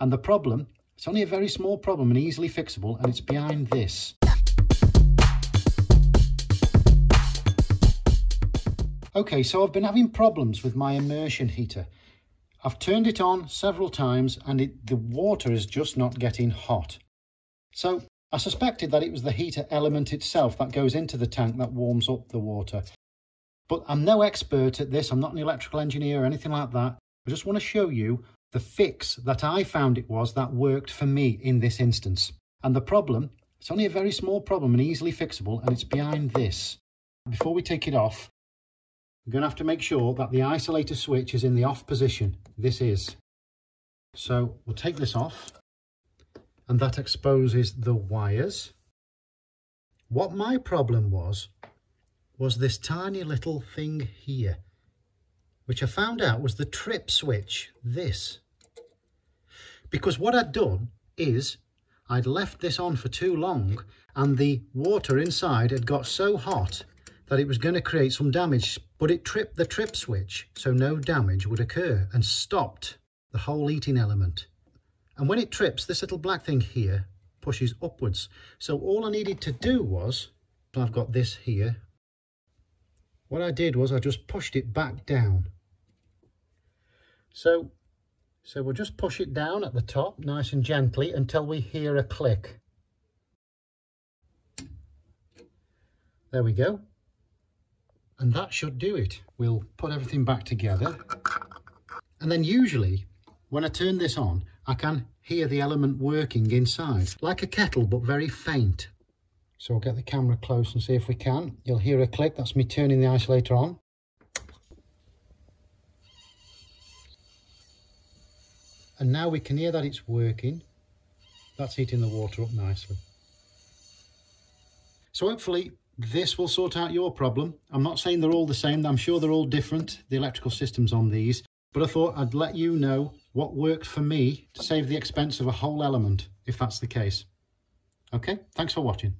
And the problem, it's only a very small problem and easily fixable and it's behind this. Okay, so I've been having problems with my immersion heater. I've turned it on several times and it, the water is just not getting hot. So I suspected that it was the heater element itself that goes into the tank that warms up the water. But I'm no expert at this, I'm not an electrical engineer or anything like that. I just want to show you the fix that I found it was that worked for me in this instance. And the problem, it's only a very small problem and easily fixable and it's behind this. Before we take it off, we're going to have to make sure that the isolator switch is in the off position. This is. So we'll take this off and that exposes the wires. What my problem was, was this tiny little thing here, which I found out was the trip switch, this. Because what I'd done is I'd left this on for too long and the water inside had got so hot that it was going to create some damage, but it tripped the trip switch so no damage would occur and stopped the whole heating element. And when it trips, this little black thing here pushes upwards. So all I needed to do was, I've got this here, what I did was I just pushed it back down. So, so we'll just push it down at the top, nice and gently, until we hear a click. There we go. And that should do it. We'll put everything back together. And then usually, when I turn this on, I can hear the element working inside. Like a kettle, but very faint. So I'll get the camera close and see if we can. You'll hear a click, that's me turning the isolator on. And now we can hear that it's working. That's heating the water up nicely. So hopefully this will sort out your problem. I'm not saying they're all the same. I'm sure they're all different, the electrical systems on these. But I thought I'd let you know what worked for me to save the expense of a whole element, if that's the case. Okay, thanks for watching.